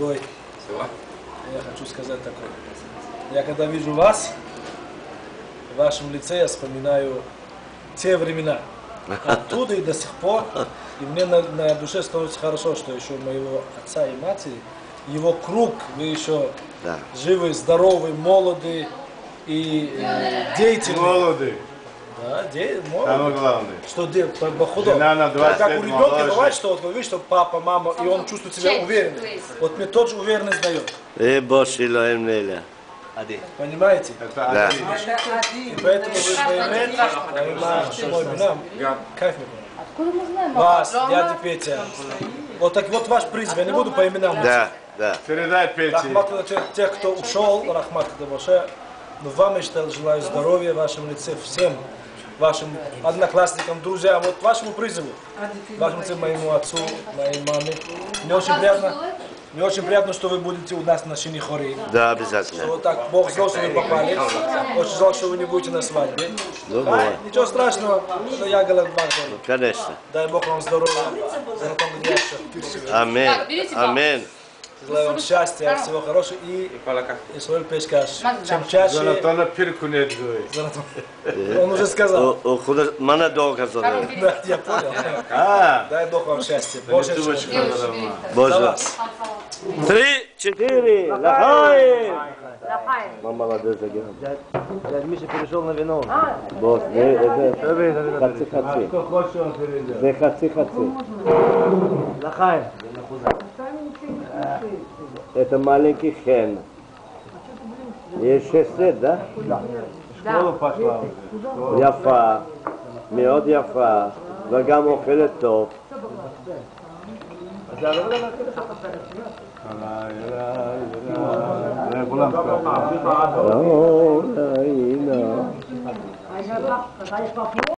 Ой, я хочу сказать такое. Я когда вижу вас, в вашем лице я вспоминаю те времена. Оттуда и до сих пор. И мне на, на душе становится хорошо, что еще у моего отца и матери, его круг, вы еще Да. живы, здоровы, молоды и э, деятельны. Молодый, да, де, может. Самое главное. Что делать? По, по ходу. Жена на 20 как, как у ребенка моложе. бывает, что вот вы видите, что папа, мама, и он чувствует себя уверенно. Вот мне тот же уверенность дает. Эй, боши лоем неля. Ади. Понимаете? Это да. И поэтому вы поймете, понимаете, что нам, кайф мне Откуда мы знаем? Вас, дядя Петя. Вот так вот ваш приз, я не буду по именам. Да, да. Передай Пете. Рахмат э, тех, кто ушел, Рахмат Кадабаше. Но вам я считаю, желаю здоровья в вашем лице всем вашим одноклассникам, друзьям, вот вашему призыву, вашему лице, моему отцу, моей маме. Мне очень приятно, мне очень приятно, что вы будете у нас на Шини Хори. Да, Что обязательно. вот так Бог знал, что вы попали. Очень жалко, что вы не будете на свадьбе. Ну, А, ничего страшного, но я голова Конечно. Дай Бог вам здоровья, золотом гневце. Желаю вам счастья, всего хорошего и Исуэль Пешкаш. Чем чаще... Тонна пирку не Пиркунет Он уже сказал. Мана Дога сказал. Да, я понял. Дай Бог вам счастья. Боже, Боже. Три, четыре. Лахай. Мама молодец, Загин. Дядь Миша перешел на вино. Босс, это хаци-хаци. Это хаци-хаци. Лахай. хочет, он перейдет. זה חצי חצי. Лахаем. Это маленький хен. יש שש לב, да? Школа пошла уже. יפה, מאוד יפה, וגם אוכלת טוב. זה